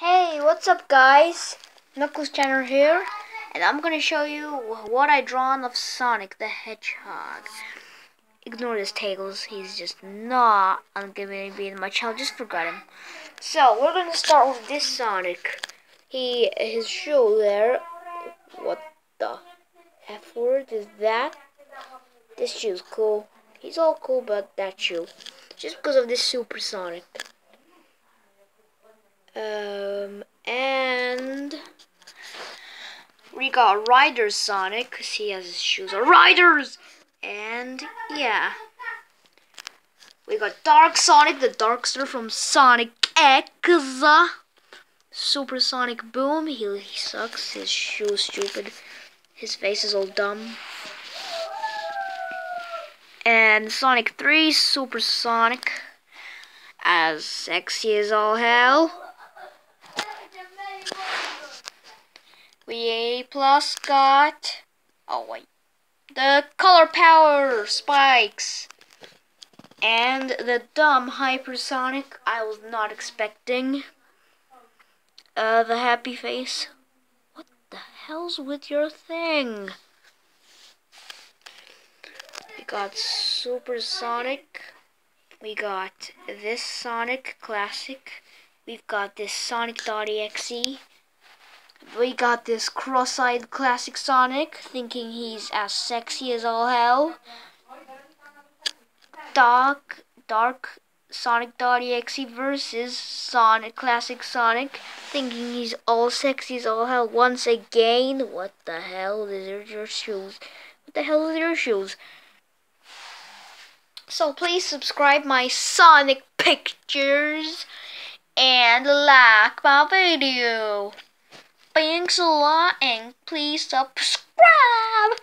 Hey, what's up guys? Knuckles Channel here, and I'm gonna show you what I drawn of Sonic the Hedgehog. Ignore this Tails, he's just not gonna be in my channel, just forgot him. So, we're gonna start with this Sonic. He, his shoe there, what the F word is that? This shoe's cool. He's all cool, but that shoe. Just because of this Supersonic. Um, and we got Ryder Sonic because he has his shoes are Riders, and yeah, we got Dark Sonic, the Darkster from Sonic X. Supersonic Boom, he, he sucks. His shoes stupid. His face is all dumb. And Sonic 3, Supersonic, as sexy as all hell. We plus got oh wait the color power spikes and the dumb hypersonic I was not expecting. Uh, the happy face. What the hell's with your thing? We got supersonic. We got this Sonic Classic. We've got this Sonic.exe we got this cross-eyed classic Sonic, thinking he's as sexy as all hell. Dark, dark Sonic.exe versus Sonic, classic Sonic, thinking he's all sexy as all hell once again. What the hell is your shoes? What the hell are your shoes? So please subscribe my Sonic pictures and like my video. Thanks a lot and please subscribe.